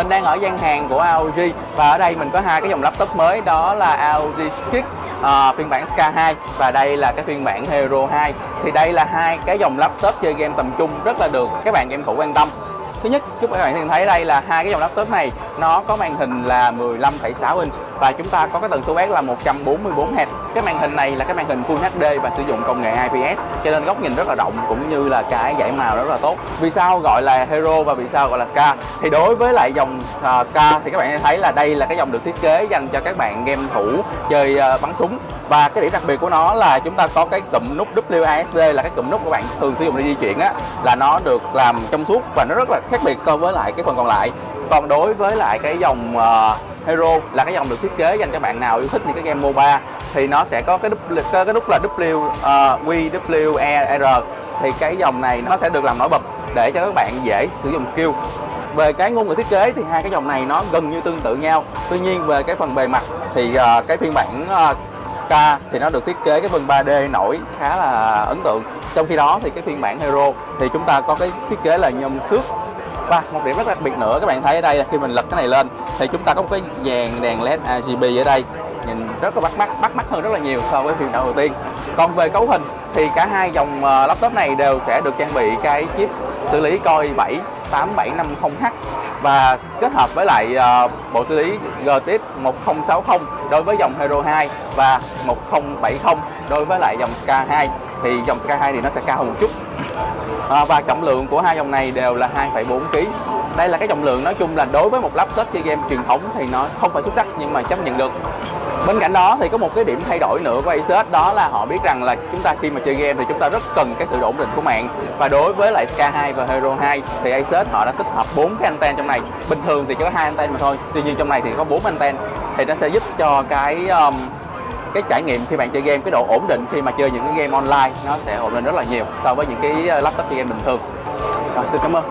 Mình đang ở gian hàng của AOG và ở đây mình có hai cái dòng laptop mới đó là AOG Kick uh, phiên bản Ska 2 và đây là cái phiên bản Hero 2 thì đây là hai cái dòng laptop chơi game tầm trung rất là được các bạn game thủ quan tâm. Thứ nhất các bạn nhìn thấy đây là hai cái dòng laptop này nó có màn hình là 15,6 inch và chúng ta có cái tần số quét là 144 Hz cái màn hình này là cái màn hình Full HD và sử dụng công nghệ IPS cho nên góc nhìn rất là rộng cũng như là cái giải màu rất là tốt. Vì sao gọi là Hero và vì sao gọi là Scar? Thì đối với lại dòng uh, Scar thì các bạn thấy là đây là cái dòng được thiết kế dành cho các bạn game thủ chơi uh, bắn súng. Và cái điểm đặc biệt của nó là chúng ta có cái cụm nút WASD là cái cụm nút của bạn thường sử dụng để di chuyển á là nó được làm trong suốt và nó rất là khác biệt so với lại cái phần còn lại còn đối với lại cái dòng uh, Hero là cái dòng được thiết kế dành cho bạn nào yêu thích những cái game MOBA thì nó sẽ có cái, cái, cái nút là W uh, R. Thì cái dòng này nó sẽ được làm nổi bật để cho các bạn dễ sử dụng skill. Về cái ngôn ngữ thiết kế thì hai cái dòng này nó gần như tương tự nhau. Tuy nhiên về cái phần bề mặt thì uh, cái phiên bản uh, Scar thì nó được thiết kế cái phần 3D nổi khá là ấn tượng. Trong khi đó thì cái phiên bản Hero thì chúng ta có cái thiết kế là nhôm xước và một điểm rất đặc biệt nữa, các bạn thấy ở đây là khi mình lật cái này lên, thì chúng ta có một cái dàn đèn led RGB ở đây. Nhìn rất là bắt mắt bắt mắt hơn rất là nhiều so với phiên bản đầu tiên. Còn về cấu hình, thì cả hai dòng ờ, laptop này đều sẽ được trang bị cái chip xử lý Core 7 8750H và kết hợp với lại ờ, bộ xử lý GTX 1060 đối với dòng Hero 2 và 1070 đối với lại dòng Scar 2 thì dòng Sky 2 thì nó sẽ cao hơn một chút. À, và trọng lượng của hai dòng này đều là 2,4 kg đây là cái trọng lượng nói chung là đối với một laptop chơi game truyền thống thì nó không phải xuất sắc nhưng mà chấp nhận được. Bên cạnh đó thì có một cái điểm thay đổi nữa của Asus đó là họ biết rằng là chúng ta khi mà chơi game thì chúng ta rất cần cái sự ổn định của mạng. Và đối với lại Sky 2 và Hero 2 thì Asus họ đã tích hợp bốn cái anten trong này. Bình thường thì chỉ có hai anten mà thôi tuy nhiên trong này thì có bốn anten. Thì nó sẽ giúp cho cái um, cái trải nghiệm khi bạn chơi game, cái độ ổn định khi mà chơi những cái game online, nó sẽ ổn định rất là nhiều so với những cái ờ, laptop chơi game bình thường. Rồi, xin cảm ơn.